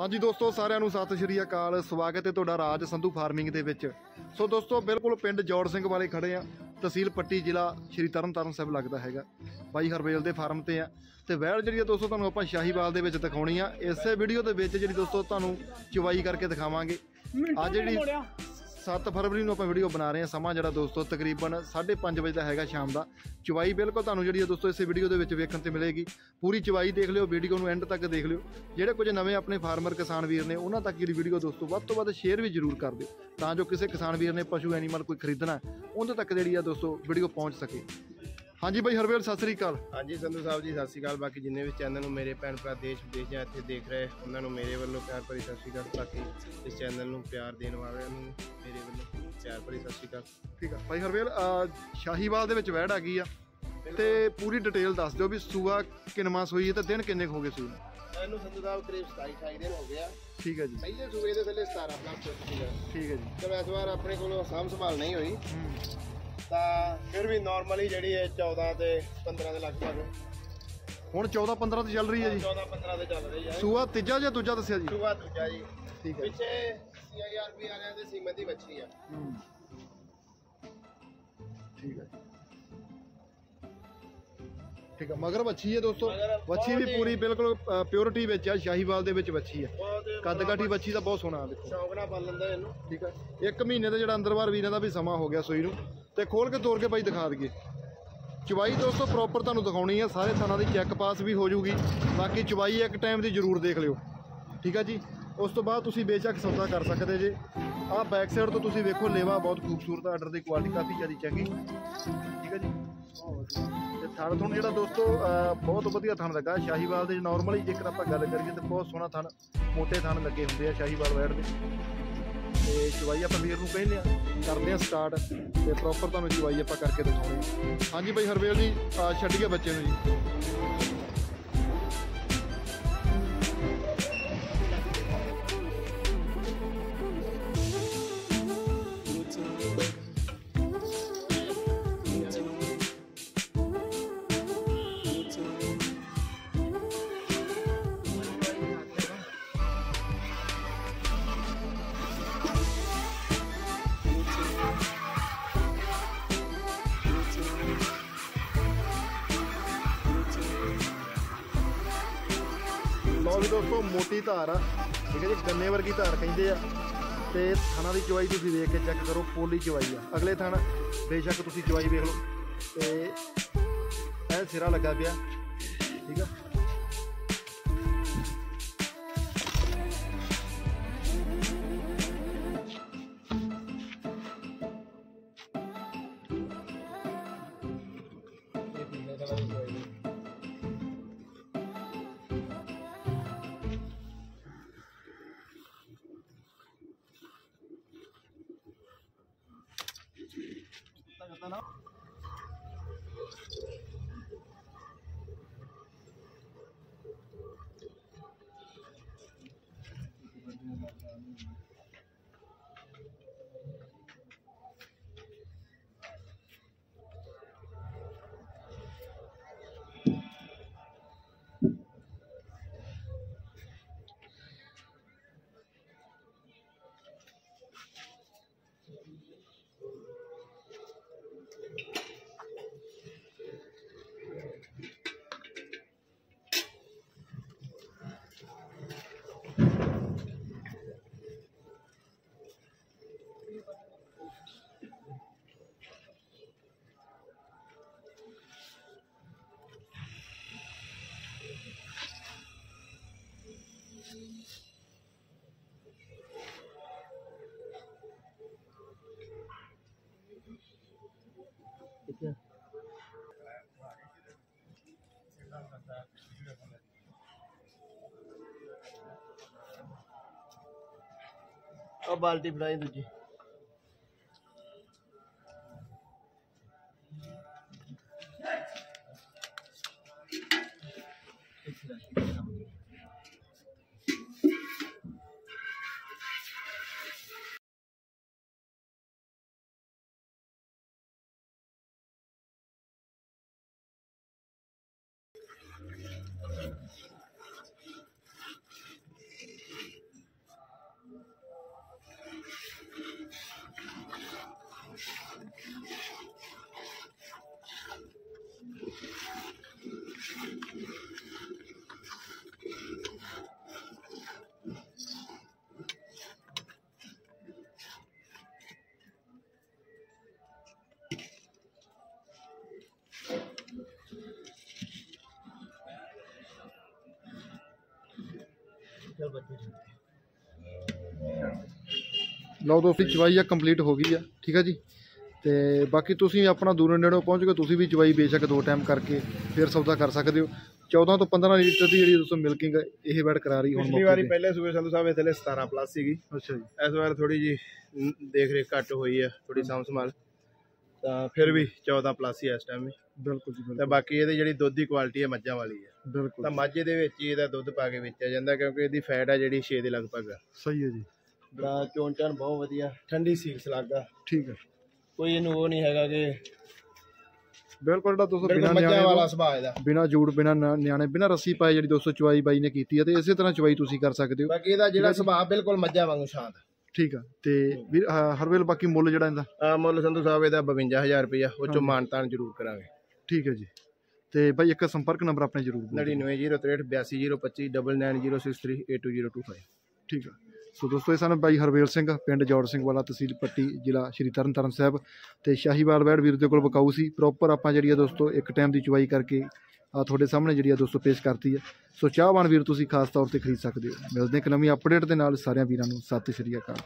ਹਾਂਜੀ ਦੋਸਤੋ ਸਾਰਿਆਂ ਨੂੰ ਸਤਿ ਸ਼੍ਰੀ ਅਕਾਲ। ਸਵਾਗਤ ਹੈ ਤੁਹਾਡਾ ਰਾਜ ਸੰਧੂ ਫਾਰਮਿੰਗ ਦੇ ਵਿੱਚ। ਸੋ ਦੋਸਤੋ ਬਿਲਕੁਲ ਪਿੰਡ ਜੋੜ ਸਿੰਘ ਵਾਲੇ ਖੜੇ ਆ। ਤਹਿਸੀਲ ਪੱਟੀ ਜ਼ਿਲ੍ਹਾ ਸ਼੍ਰੀ ਤਰਨਤਾਰਨ ਸਾਹਿਬ ਲੱਗਦਾ ਹੈਗਾ। ਬਾਈ ਹਰਵੇਲ ਦੇ ਫਾਰਮ ਤੇ ਆ। ਤੇ ਵੈਲ ਜਿਹੜੀ ਆ ਦੋਸਤੋ ਤੁਹਾਨੂੰ ਆਪਾਂ ਸ਼ਾਹੀਵਾਲ ਦੇ ਵਿੱਚ ਦਿਖਾਉਣੀ ਆ। ਇਸੇ ਵੀਡੀਓ ਦੇ ਵਿੱਚ ਜਿਹੜੀ ਦੋਸਤੋ ਤੁਹਾਨੂੰ ਚਵਾਈ ਕਰਕੇ ਦਿਖਾਵਾਂਗੇ। ਅੱਜ ਜਿਹੜੀ 7 ਫਰਵਰੀ ਨੂੰ ਆਪਾਂ ਵੀਡੀਓ ਬਣਾ ਰਹੇ ਹਾਂ। ਸਮਾਂ ਜਿਹੜਾ ਦੋਸਤੋ ਤਕਰੀਬਨ 5:30 ਵਜੇ ਦਾ ਹੈਗਾ ਸ਼ਾਮ ਦਾ। ਚਵਾਈ ਬਿਲਕੁਲ ਤੁਹਾਨੂੰ ਜਿਹੜੀ ਆ ਦੋਸਤੋ ਇਸੇ ਵੀਡੀਓ ਦੇ ਵਿੱਚ ਵੇਖਣ ਤੇ ਮਿਲੇਗੀ। ਪੂਰੀ ਚਵਾਈ ਦੇਖ ਲਿਓ ਵੀਡੀਓ ਨੂੰ ਐਂਡ ਤੱਕ ਦੇਖ ਲਿਓ। ਜਿਹੜੇ ਕੁਝ ਨਵੇਂ ਆਪਣੇ ਫਾਰਮਰ ਕਿਸਾਨ ਵੀਰ ਨੇ ਉਹਨਾਂ ਤੱਕ ਜਿਹੜੀ ਵੀਡੀਓ ਦੋਸਤੋ ਵੱਧ ਤੋਂ ਵੱਧ ਸ਼ੇਅਰ ਵੀ ਜ਼ਰੂਰ ਕਰ ਦਿਓ। ਤਾਂ ਜੋ ਕਿਸੇ ਕਿਸਾਨ ਵੀਰ ਨੇ ਪਸ਼ੂ ਐਨੀਮਲ ਕੋਈ ਖਰੀਦਣਾ ਹੈ, ਉਹਦੇ ਤੱਕ ਜਿਹੜੀ ਆ ਦੋਸਤੋ ਵੀਡੀਓ ਪਹੁੰਚ ਸਕੇ। ਹਾਂਜੀ ਬਾਈ ਹਰਵੇਲ ਸਤਿ ਸ੍ਰੀ ਅਕਾਲ। ਹਾਂਜੀ ਸੰਧੂ ਸਾਹਿਬ ਜੀ ਸਤਿ ਸ਼੍ਰੀ ਅਕਾਲ। ਬਾਕੀ ਜਿੰਨੇ ਵੀ ਚੈਨਲ ਨੂੰ ਮੇਰੇ ਭੈਣ ਭਰਾ ਦੇਸ਼ ਵਿਦੇਸ਼ ਜਾਂ ਇੱਥੇ ਦੇਖ ਰਹੇ ਉਹਨਾਂ ਨੂੰ ਮੇਰੇ ਵੱਲੋਂ ਪਿਆਰ ਭਰੀ ਸਤਿ ਸ਼੍ਰੀ ਅਕਾਲ। ਬਾਕੀ ਇਸ ਚੈਨਲ ਨੂੰ ਪਿਆਰ ਦੇਣ ਵਾਲਿਆਂ ਨੂੰ ਮੇਰੇ ਵੱਲੋਂ ਪਿਆਰ ਭਰੀ ਸਤਿ ਸ਼੍ਰੀ ਅਕਾਲ। ਠੀਕ ਆ। ਬਾਈ ਹਰਵੇਲ ਸ਼ਾਹੀਵਾਲ ਦੇ ਵਿੱਚ ਵੈੜ ਆ ਗਈ ਆ। ਤੇ ਪੂਰੀ ਡਿਟੇਲ ਦੱਸ ਦਿਓ ਵੀ ਸੂਆ ਕਿੰਨਵਾਂ ਸੂਈ ਹੈ ਤੇ ਦਿਨ ਕਿੰਨੇ ਹੋ ਗਏ ਸੂਈ ਨੂੰ? ਇਹਨੂੰ ਸੰਧੂ ਸਾਹਿਬ ਕਰੀਬ 27 28 ਦਿਨ ਹੋ ਗਿਆ ਠੀਕ ਹੈ ਜੀ। ਪਹਿਲੇ ਸੂਏ ਦੇ ਥੱਲੇ 17 ਪਲੱਸ ਠੀਕ ਹੈ ਜੀ। ਚਲੋ ਇਸ ਵਾਰ ਆਪਣੇ ਕੋਲੋਂ ਸਾਂਭ ਸੰਭਾਲ ਨਹੀਂ ਹੋਈ। ਤਾਂ ਫਿਰ ਵੀ ਨਾਰਮਲੀ ਜਿਹੜੀ ਹੈ 14 ਤੇ 15 ਦੇ ਲਗਭਗ। ਹੁਣ 14 15 ਤੇ ਚੱਲ ਰਹੀ ਹੈ ਜੀ। 14 15 ਤੇ ਚੱਲ ਰਹੀ ਹੈ। ਸੂਆ ਤੀਜਾ ਜਾਂ ਦੂਜਾ ਦੱਸਿਆ ਜੀ? ਸੂਆ ਦੂਜਾ ਜੀ। ਠੀਕ ਹੈ। ਪਿੱਛੇ ਸੀਆਈਆਰ ਵੀ ਵਾਲਿਆਂ ਦੇ ਸੀਮਤ ਦੀ ਬੱਚੀ ਆ। ਹੂੰ। ਠੀਕ ਹੈ ਠੀਕ ਹੈ ਮਗਰ ਵੱਛੀ ਹੈ ਦੋਸਤੋ। ਵੱਛੀ ਵੀ ਪੂਰੀ ਬਿਲਕੁਲ ਪਿਓਰਿਟੀ ਵਿੱਚ ਆ ਸ਼ਾਹੀਵਾਲ ਦੇ ਵਿੱਚ ਵੱਛੀ ਹੈ ਕੱਦ ਕਾਠੀ ਵੱਛੀ। ਦਾ ਬਹੁਤ ਸੋਹਣਾ ਦੇਖੋ। ਸ਼ੌਂਕ ਨਾਲ ਪਾਲ ਲੈਂਦਾ ਇਹਨੂੰ। ਠੀਕ ਹੈ ਇੱਕ ਮਹੀਨੇ ਦਾ ਜਿਹੜਾ ਅੰਦਰਵਾਰ ਵੀਰਾਂ ਦਾ ਵੀ ਸਮਾਂ ਹੋ ਗਿਆ ਸੂਈ ਨੂੰ। ਤੇ ਖੋਲ ਕੇ ਤੋੜ ਕੇ ਬਾਈ ਦਿਖਾ ਦਈਏ। ਚਵਾਈ ਦੋਸਤੋ ਪ੍ਰੋਪਰ ਤੁਹਾਨੂੰ ਦਿਖਾਉਣੀ ਹੈ ਸਾਰੇ ਥਾਣਾ ਦੀ ਚੈੱਕ ਪਾਸ ਵੀ ਹੋ ਜਾਊਗੀ ਬਾਕੀ ਚਵਾਈ ਇੱਕ ਟਾਈਮ ਦੀ ਜ਼ਰੂਰ ਦੇਖ ਲਿਓ। ਠੀਕ ਹੈ ਜੀ? ਉਸ ਤੋਂ ਬਾਅਦ ਤੁਸੀਂ ਬੇਸ਼ੱਕ ਸੌਦਾ ਕਰ ਸਕਦੇ ਜੇ। ਆਹ ਬੈਕ ਸਾਈਡ ਤੋਂ ਤੁਸੀਂ ਵੇਖੋ ਲੇਵਾ ਬਹੁਤ ਖੂਬਸੂਰਤ ਆਰਡਰ ਦੀ ਕੁਆਲਿਟੀ ਕਾਫੀ ਜ਼ਿਆਦਾ ਚੰਗੀ। ਠੀਕ ਹੈ ਜੀ? ਤੇ ਥਣ ਥਣ ਜਿਹੜਾ ਦੋਸਤੋ ਬਹੁਤ ਵਧੀਆ ਥਣ ਲੱਗਾ। ਸ਼ਾਹੀਵਾਲ ਦੇ ਨਾਰਮਲੀ ਜੇਕਰ ਆਪਾਂ ਗੱਲ ਕਰੀਏ ਤੇ ਬਹੁਤ ਸੋਹਣਾ ਥਣ, ਮੋਟੇ ਥਣ ਲੱਗੇ ਹੁੰਦੇ ਆ ਸ਼ਾਹੀਵਾਲ ਵੈੜ ਦੇ ਤੇ ਚਵਾਈ ਆਪਾਂ ਵੀਰ ਨੂੰ ਕਹਿੰਦੇ ਆ, ਕਰਦੇ ਆ ਸਟਾਰਟ ਤੇ ਪ੍ਰੋਪਰ ਤੁਹਾਨੂੰ ਚਵਾਈ ਆਪਾਂ ਕਰਕੇ ਦਿਖਾਉਣੇ ਹਾਂਜੀ ਬਾਈ ਹਰਵੇਲ ਜੀ, ਅਹ ਛੱਡੀਏ ਬੱਚੇ ਨੂੰ ਜੀ। ਦੋਸਤੋ, ਮੋਟੀ ਧਾਰ ਆ। ਠੀਕ ਹੈ ਜੀ, ਗੰਨੇ ਵਰਗੀ ਧਾਰ ਕਹਿੰਦੇ ਆ। ਤੇ ਥਾਣਾ ਦੀ ਚਵਾਈ ਤੁਸੀਂ ਵੇਖ ਕੇ ਚੈੱਕ ਕਰੋ, ਪੋਲੀ ਚਵਾਈ ਆ। ਅਗਲੇ ਥਾਣਾ, ਬੇਸ਼ੱਕ ਤੁਸੀਂ ਚਵਾਈ ਵੇਖ ਲਓ। ਤੇ ਇਹ ਸਿਰਾ ਲੱਗਾ ਪਿਆ। ਠੀਕ ਆ। না ਉਹ ਬਾਲਟੀ ਫੜਾਈ ਦੂਜੀ ਲਓ ਦੋਸਤੋ ਚਵਾਈ ਆ ਕੰਪਲੀਟ ਹੋ ਗਈ ਆ ਠੀਕ ਆ ਜੀ? ਤੇ ਬਾਕੀ ਤੁਸੀਂ ਆਪਣਾ ਦੂਰੋਂ ਨੇੜੋਂ ਪਹੁੰਚ ਕੇ ਤੁਸੀਂ ਵੀ ਚਵਾਈ ਬੇਸ਼ੱਕ ਦੋ ਟਾਈਮ ਕਰਕੇ ਫਿਰ ਸੌਦਾ ਕਰ ਸਕਦੇ ਹੋ। 14 ਤੋਂ 15 ਲੀਟਰ ਦੀ ਜਿਹੜੀ ਦੋਸਤੋ ਮਿਲਕਿੰਗ ਇਹ ਵੈਟ ਕਰਾ ਰਹੀ ਹੁਣ ਪਿਛਲੀ ਮੌਕੇ ਵਾਰੀ। ਪਹਿਲੇ ਸੂਬੇ ਸੰਧੂ ਸਾਹਿਬ ਇਥੇ 17 ਪਲੱਸ ਸੀਗੀ। ਅੱਛਾ ਜੀ। ਇਸ ਵਾਰ ਥੋੜੀ ਜੀ ਦੇਖ ਰੇਖ ਘੱਟ ਹੋਈ ਆ ਥੋੜੀ ਸਾਂਭ ਸੰਭਾਲ। ਤਾਂ ਫਿਰ ਵੀ 14 ਪਲੱਸ ਹੀ ਇਸ ਟਾਈਮ ਵੀ। ਬਿਲਕੁਲ ਜੀ ਤੇ ਬਿਲਕੁਲ। ਬਾਕੀ ਇਹਦੀ ਜਿਹੜੀ ਦੁੱਧ ਦੀ ਕੁਆਲਿਟੀ ਹੈ ਮੱਝਾਂ ਵਾਲੀ ਹੈ। ਬਿਲਕੁਲ ਤਾਂ ਮਾਝੇ ਦੇ ਵਿੱਚ ਹੀ ਇਹਦਾ ਦੁੱਧ ਪਾ ਕੇ ਵੇਚਿਆ ਜਾਂਦਾ ਕਿਉਂਕਿ ਇਹਦੀ ਫੈਟ ਆ ਜਿਹੜੀ 6 ਦੇ ਲਗਭਗ। ਆ ਸਹੀ ਹੈ ਜੀ। ਦਾ ਚੋਣ ਚਾਣ ਬਹੁਤ ਵਧੀਆ। ਠੰਡੀ ਸੀਲਸ ਲੱਗਾ ਠੀਕ ਹੈ। ਕੋਈ ਇਹਨੂੰ ਉਹ ਨਹੀਂ ਹੈਗਾ ਕਿ ਬਿਲਕੁਲ ਜਿਹੜਾ ਦੋਸਤੋ ਬਿਲਕੁਲ ਬਿਨਾ ਮੱਝਾਂ ਨਿਆਣੇ ਵਾਲਾ ਤੋਂ- ਸੁਭਾਅ ਇਹਦਾ। ਬਿਨਾ ਜੂੜ ਬਿਨਾ ਨਾ- ਨਿਆਣੇ ਬਿਨਾ ਰੱਸੀ ਪਾਏ ਜਿਹੜੀ ਦੋਸਤੋ ਚਵਾਈ ਬਾਈ ਨੇ ਕੀਤੀ ਹੈ ਤੇ ਇਸੇ ਤਰ੍ਹਾਂ ਚਵਾਈ ਤੁਸੀਂ ਕਰ ਸਕਦੇ ਹੋ। ਬਾਕੀ ਇਹਦਾ ਜਿਹੜਾ ਸੁਭਾਅ ਬਿਲਕੁਲ ਮੱਝਾਂ ਵਾਂਗੂ ਸ਼ਾਂਤ। ਠੀਕ ਆ ਤੇ ਵੀਰ ਹ- ਹਰਵੇਲ ਬਾਕੀ ਮੁੱਲ ਜਿਹੜਾ ਇਹਦਾ? ਆ ਮੁੱਲ ਸੰਧੂ ਸਾਹਿਬ ਇਹਦਾ 52000 ਰੁਪਇਆ ਉਹ ਚੋਂ ਮਾਨਤਾਨ ਜ਼ਰੂਰ ਕਰਾਂਗੇ। ਠੀਕ ਹੈ ਜੀ। ਤੇ ਬਾਈ ਇੱਕ ਸੰਪਰਕ ਨੰਬਰ ਆਪਣੇ ਜ਼ਰੂਰ ਦਿਓ। 9903 82025 9906382025 ਠੀਕ ਆ। ਸੋ ਦੋਸਤੋ ਇਹ ਸਨ ਬਾਈ ਹਰਵੇਲ ਸਿੰਘ ਪਿੰਡ ਜੋੜ ਸਿੰਘ ਵਾਲਾ ਤਹਿਸੀਲ ਪੱਟੀ ਜ਼ਿਲ੍ਹਾ ਸ਼੍ਰੀ ਤਰਨਤਾਰਨ ਸਾਹਿਬ। ਤੇ ਸ਼ਾਹੀਵਾਲ ਬੈੜ ਵੀਰ ਦੇ ਕੋਲ ਬਕਾਊ ਸੀ। ਪ੍ਰੋਪਰ ਆਪਾਂ ਜਿਹੜੀ ਆ ਦੋਸਤੋ ਇੱਕ ਟਾਈਮ ਦੀ ਚੁਵਾਈ ਕਰਕੇ ਆ ਤੁਹਾਡੇ ਸਾਹਮਣੇ ਜਿਹੜੀ ਆ ਦੋਸਤੋ ਪੇਸ਼ ਕਰਤੀ ਹੈ। ਸੋ ਚਾਹਵਾਨ ਵੀਰ ਤੁਸੀਂ ਖਾਸ ਤੌਰ ਤੇ ਖਰੀਦ ਸਕਦੇ ਹੋ। ਮਿਲਦੇ ਇੱਕ ਨਵੀਂ ਅਪਡੇਟ ਦੇ ਨਾਲ। ਸਾਰਿਆਂ ਵੀਰਾਂ ਨੂੰ ਸਤਿ ਸ਼੍ਰੀ ਅਕਾਲ।